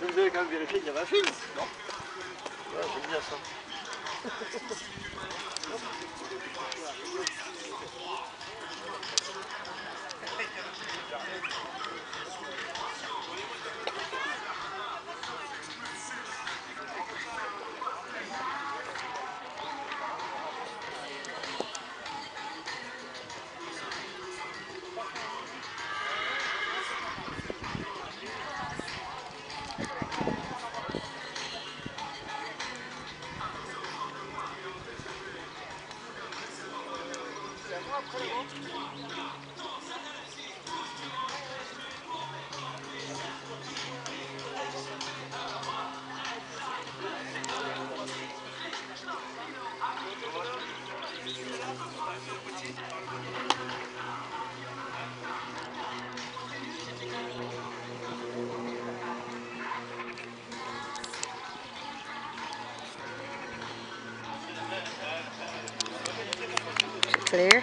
Vous avez quand même vérifié qu'il y avait un film Non? Ouais, j'aime bien ça. Clear.